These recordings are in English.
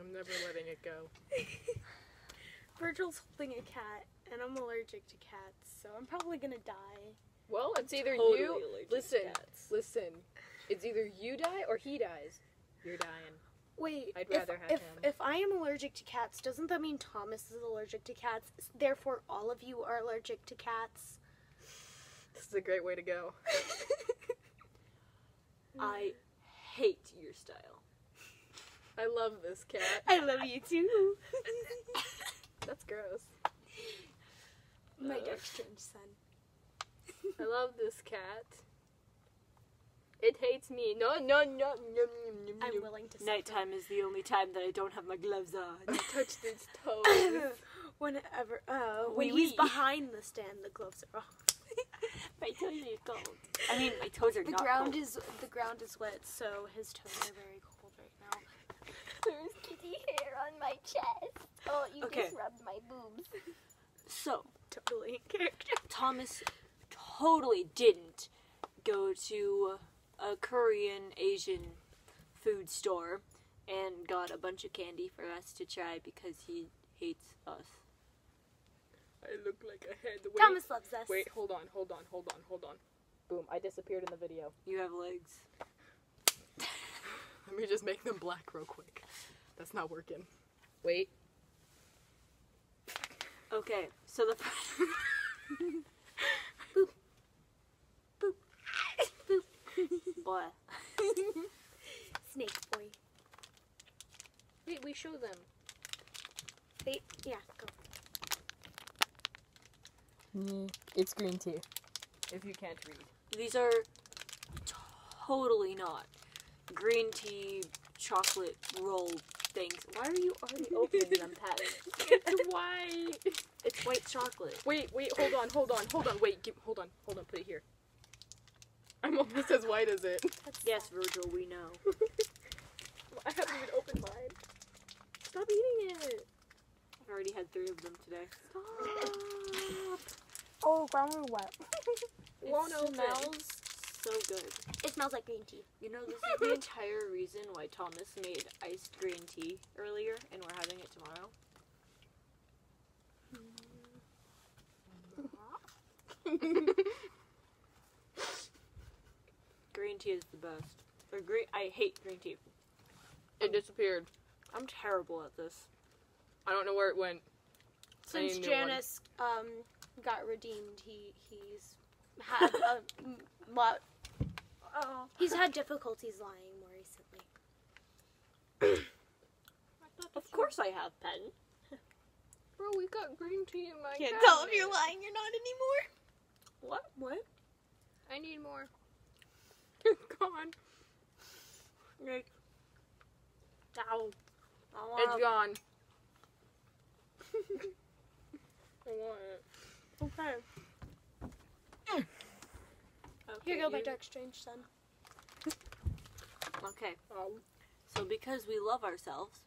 I'm never letting it go. Virgil's holding a cat, and I'm allergic to cats, so I'm probably gonna die. Well, it's either Totally you. allergic to Listen, cats. listen. It's either you die or he dies. You're dying. Wait, I'd if, rather have if, him. if I am allergic to cats, doesn't that mean Thomas is allergic to cats? Therefore, all of you are allergic to cats. This is a great way to go. I hate your style. I love this cat. I love you too. That's gross. My dark strange son. I love this cat. It hates me. No, no, no, no, no, I'm willing to. Nighttime is the only time that I don't have my gloves on. Touched its toes. Whenever, uh, when he's behind the stand, the gloves are off. my toes are cold. I mean, my toes are The ground cold. is the ground is wet, so his toes are very cold. There's kitty hair on my chest. Oh, you Okay. just rubbed my boobs. So, Totally character. Thomas totally didn't go to a Korean Asian food store and got a bunch of candy for us to try because he hates us. I look like a head. Wait, Thomas loves us. wait, hold on, hold on, hold on, hold on. Boom, I disappeared in the video. You have legs. Let me just make them black real quick. That's not working. Wait. Okay, so the Boop. Boop. Boop. boy. Snake boy. Wait, we show them. Wait, yeah, go. Mm, it's green tea. If you can't read. These are totally not green tea chocolate roll things. Why are you already opening them, Patton? It's white. It's white chocolate. Wait, wait, hold on, hold on, hold on. Wait, give, hold on, hold on. Put it here. I'm almost as white as it. That's Yes, Virgil, we know. I haven't even opened mine. Stop eating it. I've already had three of them today. Stop. Oh, ground are wet. It Won't open. smells so good. It smells like green tea. You know, this is the entire reason why Thomas made iced green tea earlier, and we're having it tomorrow. Green tea is the best. Or green, I hate green tea. it disappeared. I'm terrible at this. I don't know where it went. Since a. Janus um got redeemed, he he's had a m- lot. Oh. He's had difficulties lying more recently. Of course I have pen. Bro, we got green tea in my Can't cabinet. tell if you're lying or not anymore. What? What? I need more. It's gone. Like, Ow. I It's wanna- gone. I want it. Okay. Okay, Here you go, my you- dark strange son. Okay, Um, so because we love ourselves,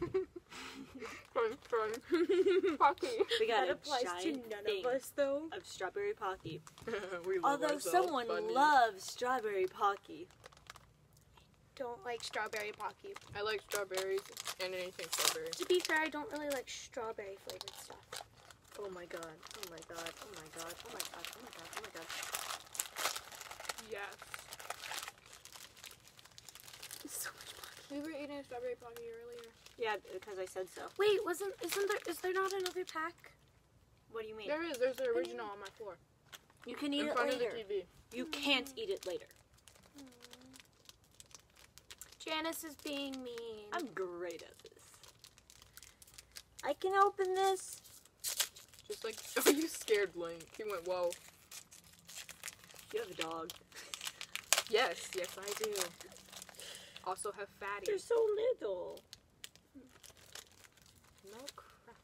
fun, fun. Pocky. we got That a applies to giant none thing of us, though. of strawberry pocky. we love Although someone funny. loves strawberry pocky. Don't like strawberry pocky. I like strawberries and anything strawberry. To be fair, I don't really like strawberry flavored stuff. Oh my god, oh my god, oh my god, oh my god, oh my god, oh my god. Yes. So much pocky. We were eating a strawberry pocky earlier. Yeah, because I said so. Wait, wasn't isn't there is there not another pack? What do you mean? There is. There's the original on my floor. You can eat in it front later. of the TV. You can't eat it later. Hmm. Janus is being mean. I'm great at this. I can open this. Just like, oh, you scared Link. He went, whoa. You have a dog. Yes, yes, I do. Also have fatty. They're so little. No crap.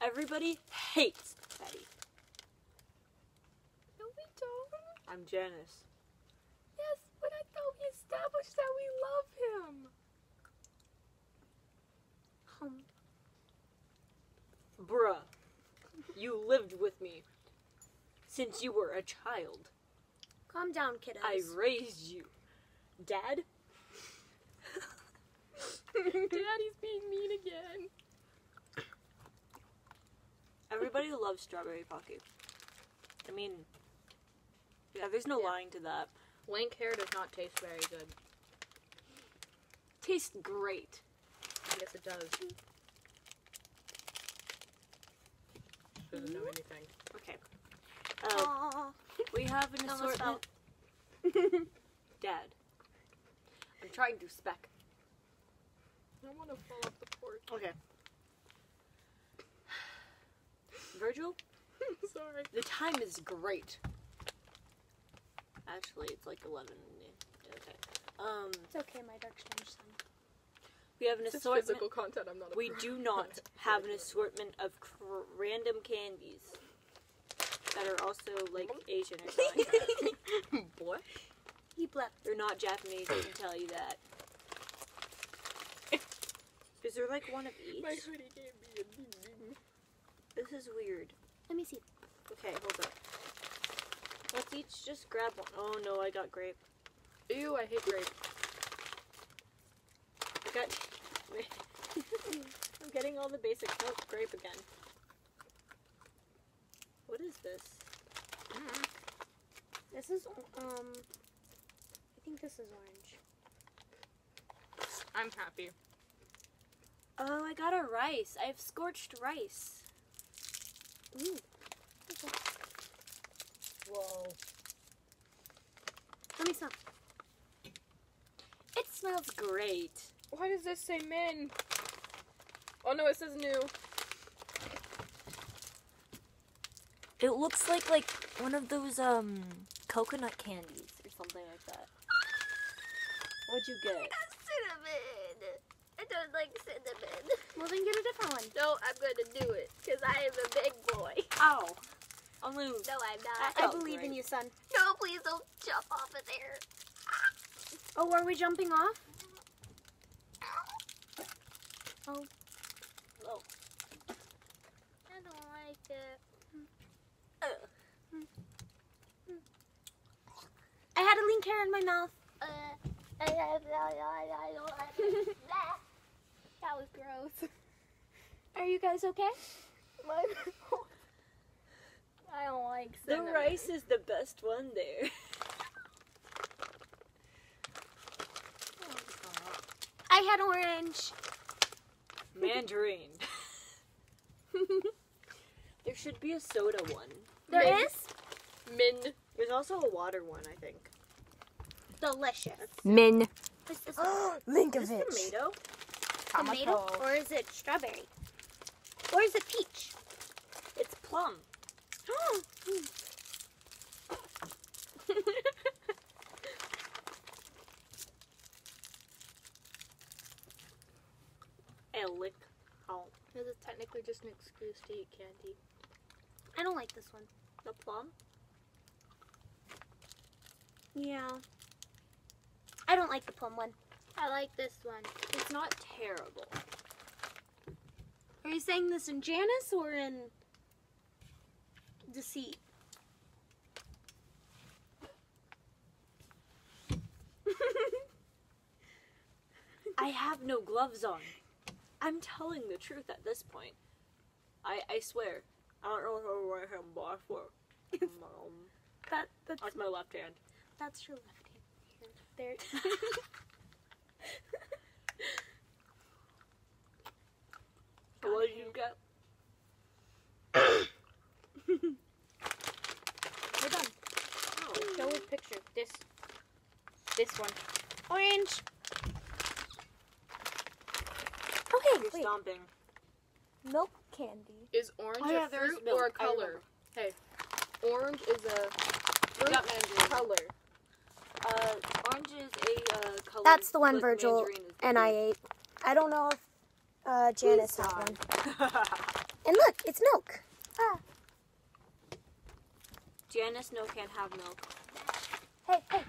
Everybody hates fatty. No, we don't. I'm Janus. Yes, but I thought we established that we love him. Hum. Bruh, you lived with me since you were a child. Calm down, kiddos. I raised you. Dad? Daddy's being mean again. Everybody loves strawberry pocky. I mean, yeah, there's no Yeah. lying to that. Lank hair does not taste very good. Tastes great. Yes, it does. Doesn't know anything. Okay. Uh, we have an Almost assortment. Dad. I'm trying to spec. I don't want to fall off the porch. Okay. Virgil, Sorry. the time is great. Actually, it's like 11. Okay. Um, It's okay, my dark strange son. We have an This assortment. physical content. I'm not. A We pro- do not have an assortment of cr- random candies that are also like Asian or something. Boy. He blept. They're not Japanese, I can tell you that. Is there like one of each? My hoodie gave me a ding ding. This is weird. Let me see. Okay, hold up. Let's each just grab one. Oh no, I got grape. Ew, I hate grape. I got. I'm getting all the basic notes. Grape again. What is this? This is um. I think this is orange. I'm happy. Oh, I got a rice. I have scorched rice. Ooh. Whoa. Let me smell. It smells great. Why does this say min? Oh no, it says new. It looks like like one of those um coconut candies or something like that. What'd you get? I got Cinnamon. I don't like cinnamon. Well, then get a different one. No, I'm gonna do it because I am a big boy. Oh, I'll move. No, I'm not. I felt believe in you, son. No, please don't jump off of there. Oh, are we jumping off? Oh, Oh. I don't like it. I had a link hair in my mouth. Uh, that was gross. Are you guys okay? I don't like The rice is the best one there. I had orange. Mandarin. there should be a soda one. There Min. is Min. There's also a water one, I think. delicious. Min. What's this one? Is this tomato? Tomato, or is it strawberry, or is it peach? It's plum. Hmm. A lick. Oh, This is technically just an excuse to eat candy. I don't like this one. the plum. Yeah. I don't like the plum one. I like this one. It's not terrible. Are you saying this in Janus or in deceit? I have no gloves on. I'm telling the truth at this point. I I swear. I don't know how right hand, I swear. Um, that that's that's my left hand. that's your left hand. Here. There. So what did you get? We're done. Oh. Show a picture. This. This one. Orange. You're wait. stomping. Milk candy. Is orange Oh, yeah, a fruit milk. or a color? Hey, orange is a fruit got mandarin. color. Uh, orange is a uh, color. That's the one, Virgil, mandarin And I ate. I don't know if uh, Janus has one. And look, it's milk. Ah. Janus no can't have milk. Hey, hey.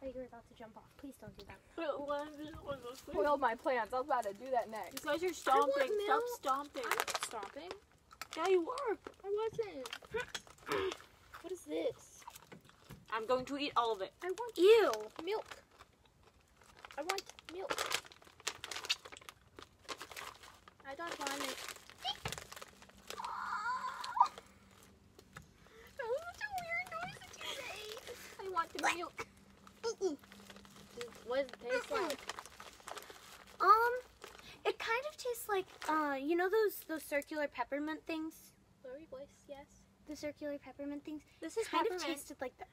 Oh, okay. Thought you were about to jump off. Please don't do that. Spoiled my plans. I was about to do that next. You guys are stomping. Stop milk. stomping. I'm stomping. Yeah, you were. I wasn't. what is this? I'm going to eat all of it. I want Ew. milk. I want milk. I got one. That was such a weird noise that you made. I want the milk. What does it taste like? Um, it kind of tastes like uh, you know those those circular peppermint things. Blurry voice, yes. The circular peppermint things. This is Kind of peppermint. tasted like that.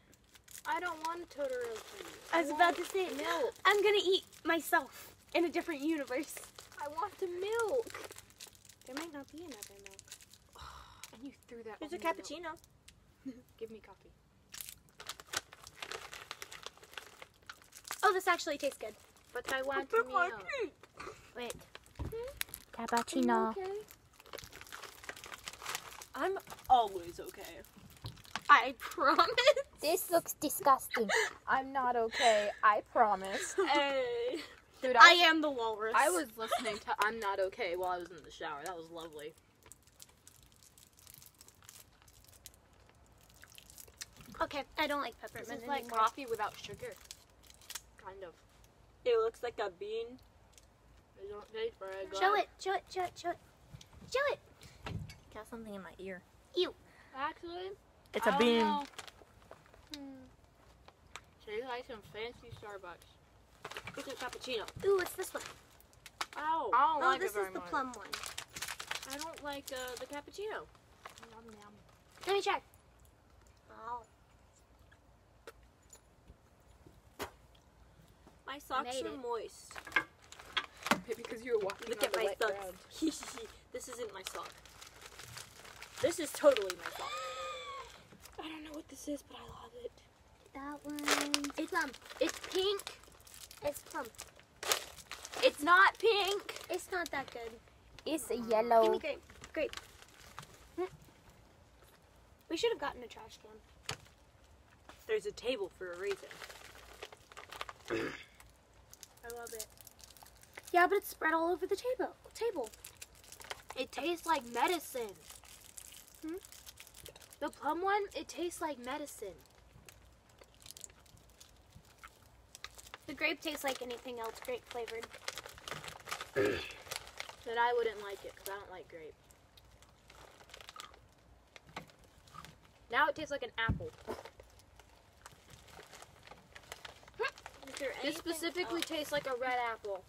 I don't want a Todoroki. I was about to say, milk. I'm gonna eat myself in a different universe. I want the milk. There might not be another milk. And you threw that. There's a on the milk. cappuccino. Give me coffee. Oh, this actually tastes good. But I want Put my milk. teeth. Wait. Cappuccino. Okay. I'm always okay. I promise. This looks disgusting. I'm not okay. I promise. Hey. Dude, I am the walrus. I was listening to I'm Not Okay while I was in the shower. That was lovely. okay. I don't like peppermint. This peppermint is like anymore. coffee without sugar. Kind of. It looks like a bean. It don't taste very good. Show it. Show it. Show it. Show it. Show it. Got something in my ear. Ew. Actually, It's I a don't bean. know. Tastes like some fancy Starbucks. It's a cappuccino. Ooh, it's this one. Ow. I don't Oh, like this it very is the much. plum one. I don't like uh, the cappuccino. Yum, yum. Let me check. My socks are it. moist. Maybe because you were walking Look on at the my wet socks. ground. this isn't my sock. This is totally my sock. I don't know what this is, but I love it. That one. It's um, it's pink. It's plum. It's not pink. It's not that good. It's yellow. Give me yellow. grape. Grape. We should have gotten a trash can. There's a table for a reason. I love it. Yeah, but it's spread all over the table. Table. It tastes like medicine. Hmm? The plum one, it tastes like medicine. The grape tastes like anything else grape flavored. Then I wouldn't like it because I don't like grape. Now it tastes like an apple. Is there This anything specifically tastes like a red apple.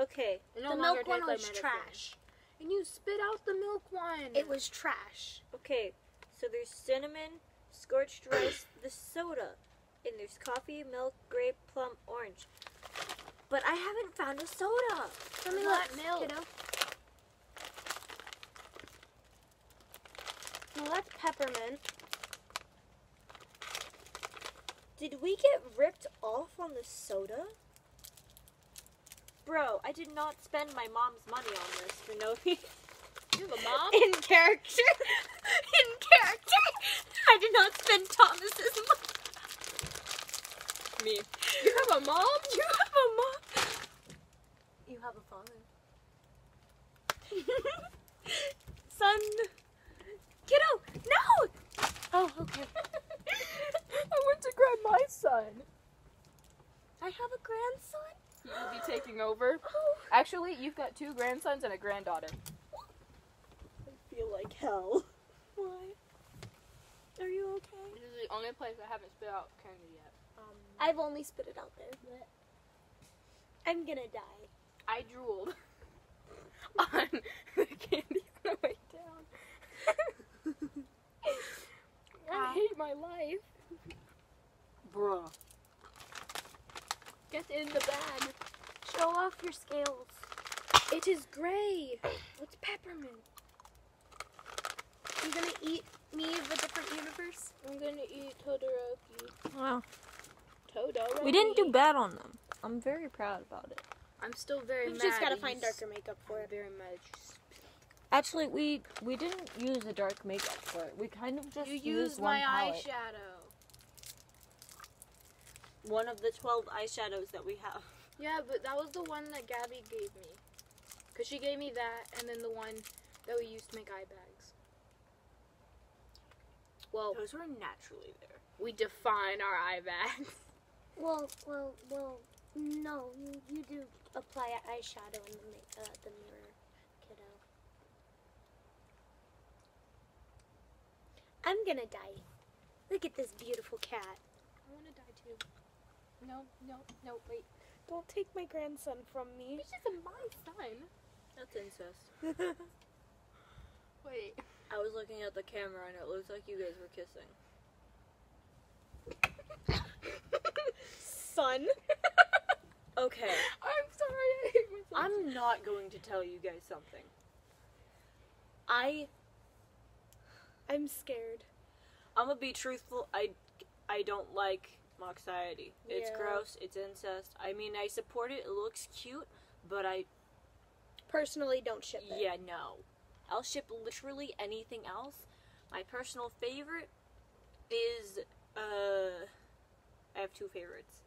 Okay. No the milk one was trash. And you spit out the milk one. It was trash. Okay. So there's cinnamon, scorched rice, the soda, and there's coffee, milk, grape, plum, orange. But I haven't found a soda. Let me look, milk. kiddo. Well, that's peppermint. Did we get ripped off on the soda? Bro, I did not spend my mom's money on this for no reason. You have a mom? In character. In character. I did not spend Thomas's money. Me. You have a mom? You have a mom. You have a father. Son. Kiddo, no. Oh, okay. I grab my son. I have a grandson. You'll be taking over. Oh. Actually, you've got two grandsons and a granddaughter. I feel like hell. Why? Are you okay? This is the only place I haven't spit out candy yet. Um, I've only spit it out there. I'm gonna die. I drooled on the candy on the way down. I hate my life. Bruh. Get in the bag. Show off your scales. It is gray. What's peppermint? You gonna eat me of a different universe? I'm gonna eat Todoroki. Wow. Todoroki. We didn't do bad on them. I'm very proud about it. I'm still very We've mad. just gotta find darker makeup for it. Very much. Actually, we we didn't use the dark makeup for it. We kind of just You used used one my palette. eyeshadow one of the 12 eyeshadows that we have. Yeah, but that was the one that Gabby gave me. Because she gave me that and then the one that we used to make eye bags. Well, those were naturally there. We define our eye bags. Well, well, well, no, you, you do apply eyeshadow in the, uh, the mirror, kiddo. I'm gonna die. Look at this beautiful cat. I wanna die too. No, no, no, wait. Don't take my grandson from me. He's just my son. That's incest. Wait. I was looking at the camera and it looks like you guys were kissing. Son. Okay, I'm sorry. I hate myself. I'm not going to tell you guys something. I I'm scared. I'm gonna be truthful. I I don't like Moxiety. It's Yeah. gross. It's incest. I mean, I support it. It looks cute, but I Personally, don't ship it. yeah no. I'll ship literally anything else. My personal favorite is uh I have two favorites.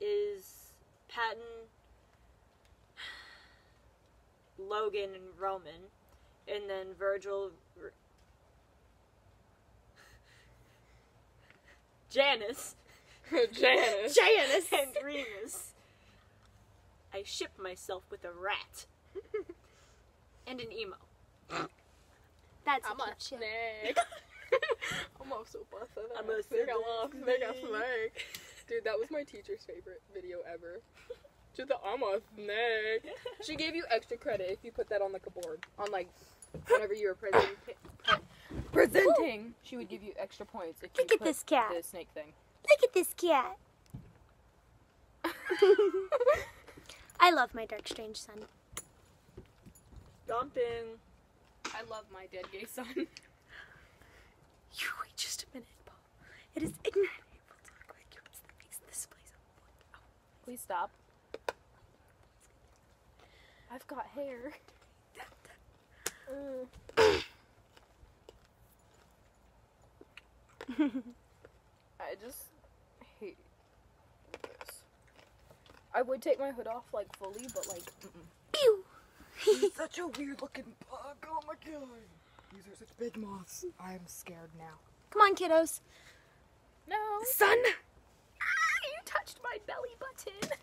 Is Patton, Logan, and Roman, and then Virgil, Janus, Janus. Janus. and Remus. I ship myself with a rat and an emo. That's I'm a a snake. I'm also busted. I'm a snake. I'm a snake. snake. I'm snake. Dude, that was my teacher's favorite video ever. To the I'm a snake. She gave you extra credit if you put that on like a board. On like whenever you were presenting. Presenting, she would give you extra points if Look you at put this cat. the snake thing. Look at this cat. I love my Dark Strange son. Dumping. I love my dead gay son. You wait just a minute, Paul. It is ignorant able to look like humans that makes this place a Please stop. I've got hair. I just hate this. I would take my hood off like fully, but like, mm-mm. Pew! such a weird looking bug. Oh my god. These are such big moths. I'm scared now. Come on, kiddos. no. Son! Ah, you touched my belly button.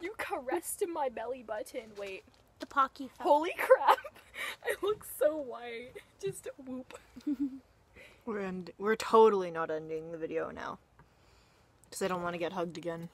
You caressed my belly button. Wait. The Pocky fell. Holy crap! I look so white. Just whoop. We're end- we're totally not ending the video now. Because I don't want to get hugged again.